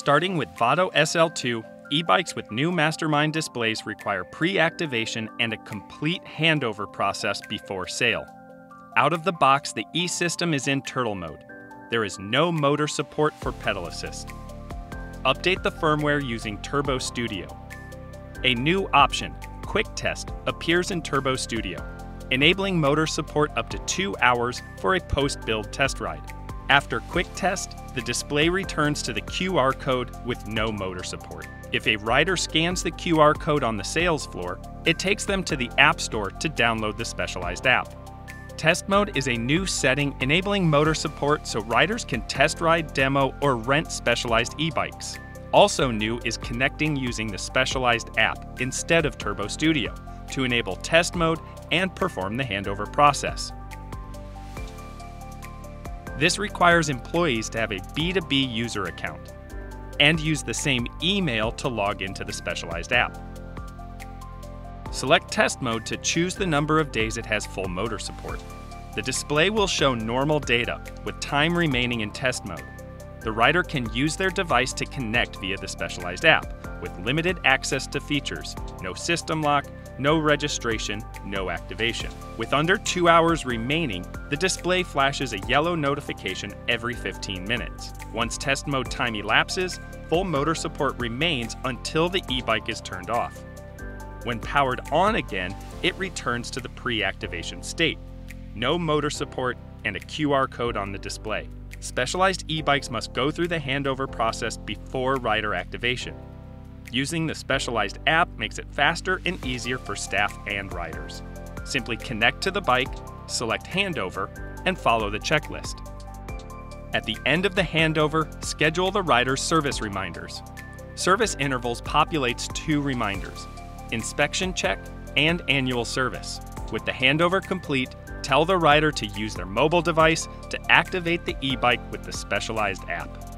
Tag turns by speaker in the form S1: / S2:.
S1: Starting with Vado SL2, e-bikes with new Mastermind displays require pre-activation and a complete handover process before sale. Out of the box, the e-system is in turtle mode. There is no motor support for pedal assist. Update the firmware using Turbo Studio. A new option, Quick Test, appears in Turbo Studio, enabling motor support up to two hours for a post-build test ride. After quick test, the display returns to the QR code with no motor support. If a rider scans the QR code on the sales floor, it takes them to the App Store to download the specialized app. Test mode is a new setting enabling motor support so riders can test ride, demo, or rent specialized e bikes. Also new is connecting using the specialized app instead of Turbo Studio to enable test mode and perform the handover process. This requires employees to have a B2B user account and use the same email to log into the specialized app. Select Test Mode to choose the number of days it has full motor support. The display will show normal data with time remaining in test mode. The rider can use their device to connect via the specialized app with limited access to features, no system lock, no registration, no activation. With under two hours remaining, the display flashes a yellow notification every 15 minutes. Once test mode time elapses, full motor support remains until the e-bike is turned off. When powered on again, it returns to the pre-activation state. No motor support and a QR code on the display. Specialized e-bikes must go through the handover process before rider activation. Using the specialized app makes it faster and easier for staff and riders. Simply connect to the bike, select handover, and follow the checklist. At the end of the handover, schedule the rider's service reminders. Service intervals populates two reminders, inspection check and annual service. With the handover complete, tell the rider to use their mobile device to activate the e-bike with the specialized app.